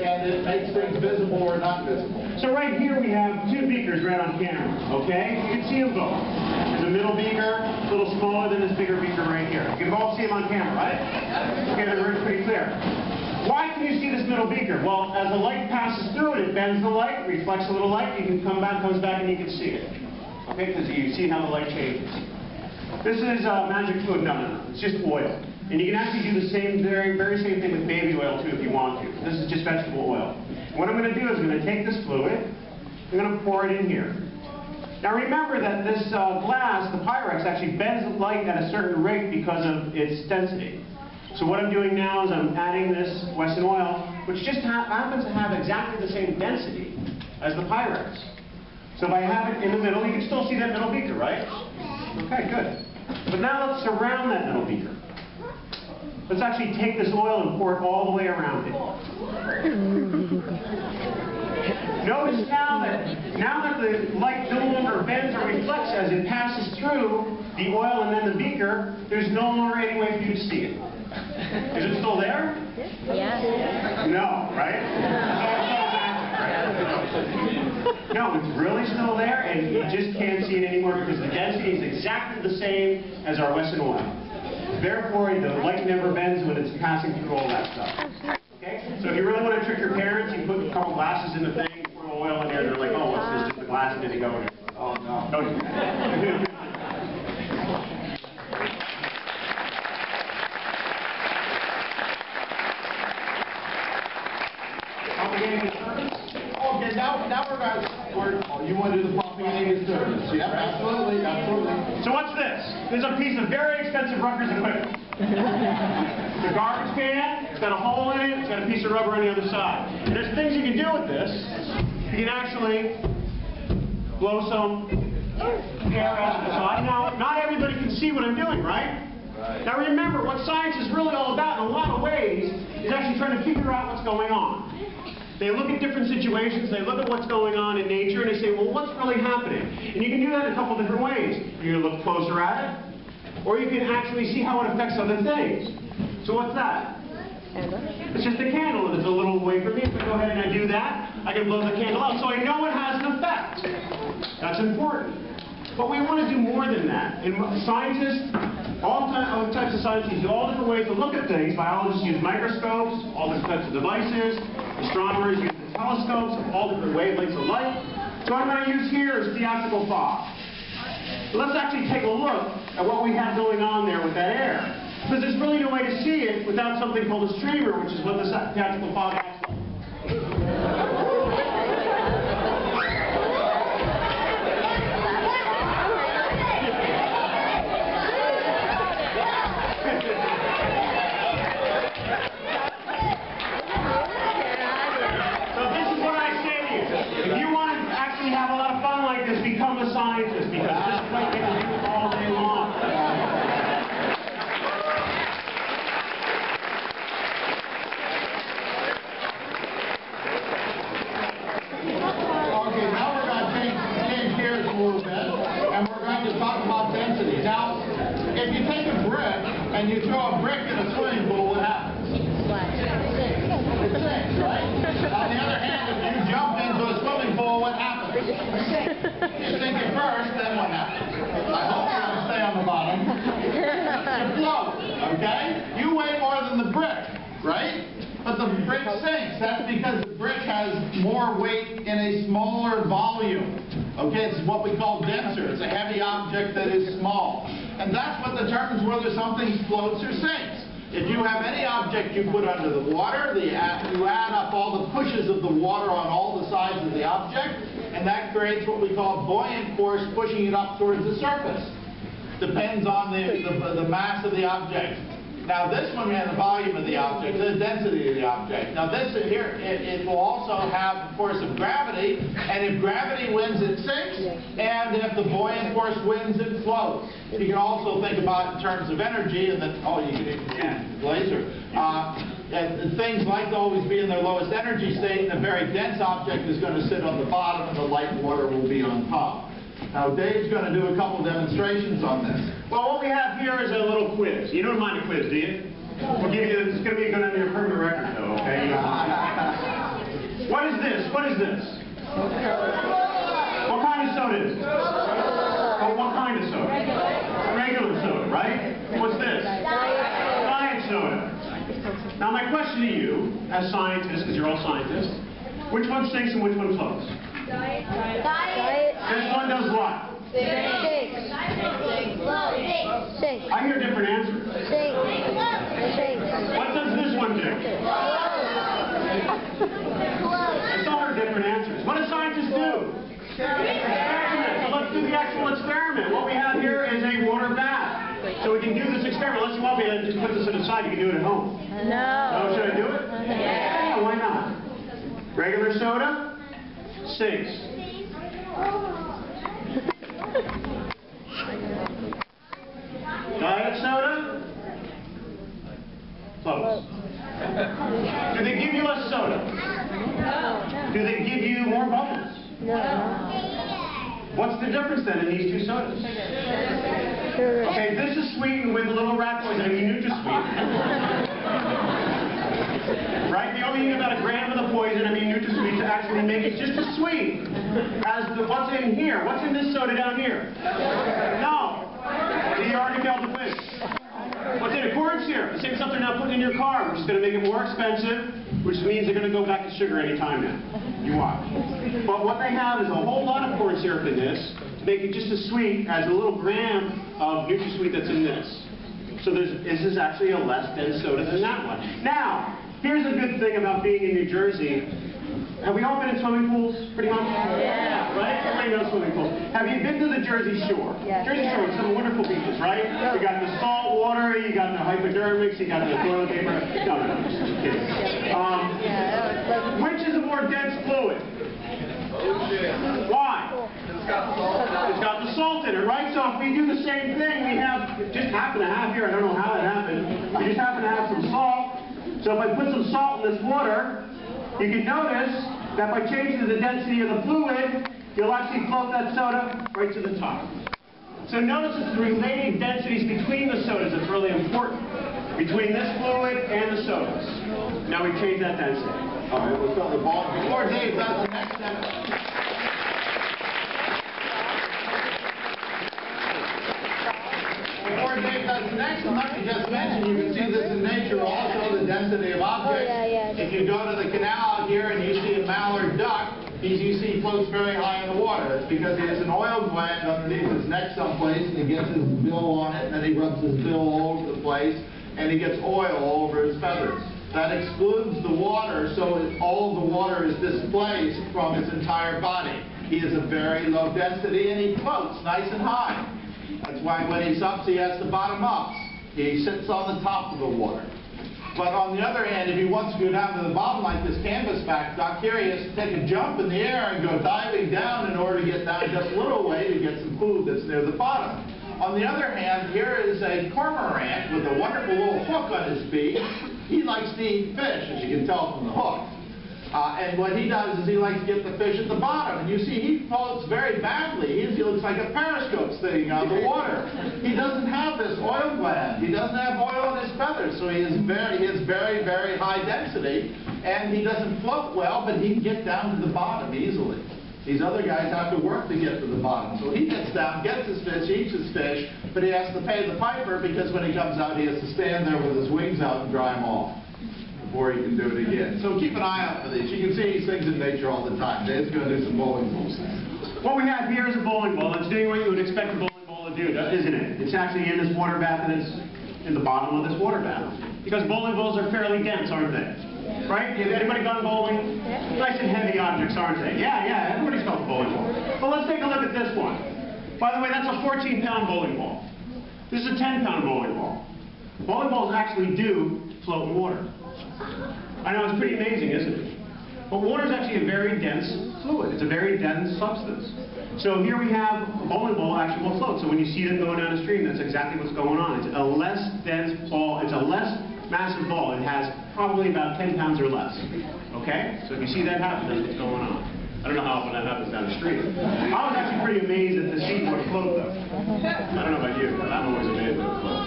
and it makes things visible or not visible. So right here we have two beakers right on camera, okay? You can see them both. There's a middle beaker, a little smaller than this bigger beaker right here. You can both see them on camera, right? Okay, they're pretty clear. Why can you see this middle beaker? Well, as the light passes through it, it bends the light, reflects a little light, you can come back, comes back, and you can see it. Okay, because you see how the light changes. This is uh, magic fluid. No, no, no. It's just oil. And you can actually do the same, very, very same thing with baby oil too if you want to. This is just vegetable oil. What I'm going to do is I'm going to take this fluid, I'm going to pour it in here. Now remember that this uh, glass, the Pyrex, actually bends light at a certain rate because of its density. So what I'm doing now is I'm adding this Wesson oil, which just ha happens to have exactly the same density as the Pyrex. So if I have it in the middle, you can still see that middle beaker, right? Okay, good. But now let's surround that middle beaker. Let's actually take this oil and pour it all the way around it. Notice now that now that the light no longer bends or reflects as it passes through the oil and then the beaker, there's no longer any way for you to see it. Is it still there? Yeah. No, right? No, it's really still there, and you just can't see it anymore because the density is exactly the same as our Wesson oil. Therefore, the light never bends when it's passing through all that stuff. Okay? So if you really want to trick your parents, you put a couple glasses in the thing, pour oil in there, and they're like, oh, what's this? Just a glass, and then you go in. Oh, no. Don't do that. Propagating disturbance? Okay, now, now we're going, we're, oh, you want to do the propagating disturbance? Yeah, absolutely, absolutely. So what's this? This is a piece of very expensive Rutgers equipment. the garbage can, it's got a hole in it, it's got a piece of rubber on the other side. And there's things you can do with this. You can actually blow some air out the side. Now, not everybody can see what I'm doing, right? Now remember, what science is really all about in a lot of ways is actually trying to figure out what's going on. They look at different situations, they look at what's going on in nature, and they say, well, what's really happening? And you can do that a couple different ways. You can look closer at it, or you can actually see how it affects other things. So what's that? It's just a candle, and it's a little way for me. If I go ahead and I do that, I can blow the candle out, so I know it has an effect. That's important. But we want to do more than that. And scientists, all, all types of scientists use all different ways to look at things. Biologists use microscopes, all different types of devices. Astronomers use the telescopes, of all different wavelengths of light. So what I'm going to use here is theatrical fog. So let's actually take a look at what we have going on there with that air. Because there's really no way to see it without something called a streamer, which is what this theatrical fog acts like. So this is what I say to you. If you want to actually have a lot of fun like this, become a scientist because this is what you can do all day long. Okay, now we're going to change, change gears a little bit, and we're going to talk about density. Now, if you take a brick and you throw a brick in a swimming pool, what happens? It sinks, right? On the other hand, if you jump into a swimming pool, what happens? You sink it first, then what happens? I hope you're going to stay on the bottom. You float, okay? You weigh more than the brick, right? But the brick sinks. That's because the brick has more weight in a smaller volume. Okay, it's what we call denser. It's a heavy object that is small. And that's what determines whether something floats or sinks. If you have any object you put under the water, the, you add up all the pushes of the water on all the sides of the object, and that creates what we call buoyant force pushing it up towards the surface. Depends on the, the, the mass of the object. Now this one has the volume of the object, the density of the object. Now this here, it, it will also have the force of gravity, and if gravity wins, it sinks, and if the buoyant force wins, it floats. You can also think about in terms of energy, and then, oh, you can the laser. Uh, and things like to always be in their lowest energy state, and a very dense object is going to sit on the bottom, and the light water will be on top. Now Dave's going to do a couple demonstrations on this. Well, what we have here is a little quiz. You don't mind a quiz, do you? We'll give you, it's going to be good on your permanent record, though, okay? is this? What is this? What kind of soda is it? What, oh, what kind of soda? Regular soda, right? What's this? Diet soda. Now my question to you, as scientists, because you're all scientists, which one stinks and which one floats? Diet. This one does what? I hear different answers. Six. What does this one do? I saw her different answers. What do scientists do? Experiment. So let's do the actual experiment. What we have here is a water bath. So we can do this experiment. Unless you want me to just put this to the side, you can do it at home. No. Oh, should I do it? Yeah, why not? Regular soda? Six. Diet soda? Close. Do they give you less soda? Do they give you more bubbles? No. What's the difference then in these two sodas? Okay, this is sweetened with a little rat poison. I mean, NutraSweet. Right? They only need about a gram of the poison, I mean NutraSweet, to actually make it just as sweet as the, what's in here. What's in this soda down here? No. See, you already failed to win. What's in it? Corn syrup. The same stuff they're now putting in your car, which is going to make it more expensive, which means they're going to go back to sugar anytime now. You watch. But what they have is a whole lot of corn syrup in this to make it just as sweet as a little gram of NutraSweet that's in this. So there's, this is actually a less dense soda than that one. Now, here's a good thing about being in New Jersey. Have we all been in swimming pools, pretty much? Yeah. Right? Everybody knows swimming. Have you been to the Jersey Shore? Yeah. Jersey Shore, some wonderful beaches, right? You got the salt water, you got the hypodermics, you got the toilet paper. No, no, no, just kidding. Um, which is a more dense fluid? Why? It's got the salt in it, right? So if we do the same thing, we have, just happen to have here, I don't know how that happened, we just happen to have some salt. So if I put some salt in this water, you can notice that by changing the density of the fluid, you'll actually float that soda right to the top. So notice it's the related densities between the sodas that's really important. Between this fluid and the sodas. Now we change that density. All right, we'll start the ball. Before Dave does the next step. Before Dave does the next one, let me just mention, you can see this in nature also, the density of objects. Oh, yeah, yeah. If you go to the canal out here and you see a mallard duck, he's, you see floats very high in the water. It's because he has an oil gland underneath his neck someplace, and he gets his bill on it, and then he rubs his bill all over the place, and he gets oil all over his feathers. That excludes the water, so all the water is displaced from his entire body. He is a very low density, and he floats nice and high. That's why when he sups, he has the bottom up. He sits on the top of the water. But on the other hand, if he wants to go down to the bottom like this canvasback he has to take a jump in the air and go diving down in order to get down just a little way to get some food that's near the bottom. On the other hand, here is a cormorant with a wonderful little hook on his beak. He likes to eat fish, as you can tell from the hook. Uh, and what he does is he likes to get the fish at the bottom. And you see, he floats very badly. He, he looks like a periscope sitting on the water. He doesn't have this oil gland. He doesn't have oil on his feathers, so he is very, he is very, very high density. And he doesn't float well, but he can get down to the bottom easily. These other guys have to work to get to the bottom. So he gets down, gets his fish, eats his fish, but he has to pay the piper because when he comes out, he has to stand there with his wings out and dry them off before he can do it again. So keep an eye out for these. You can see these things in nature all the time. Dave's going to do some bowling balls. What we have here is a bowling ball. It's doing what you would expect a bowling ball to do, isn't it? It's actually in this water bath and it's in the bottom of this water bath. Because bowling balls are fairly dense, aren't they? Right? Has anybody gone bowling? Nice and heavy objects, aren't they? Yeah, yeah, everybody's gone bowling ball. But let's take a look at this one. By the way, that's a 14-pound bowling ball. This is a 10-pound bowling ball. Bowling balls actually do float in water. I know, it's pretty amazing, isn't it? But water is actually a very dense fluid. It's a very dense substance. So here we have a bowling ball actually will float. So when you see them going down a stream, that's exactly what's going on. It's a less dense ball. It's a less massive ball. It has probably about 10 pounds or less. Okay? So if you see that happen, that's what's going on. I don't know how often that happens down the street. I was actually pretty amazed at the seaboard float, though. I don't know about you, but I'm always amazed.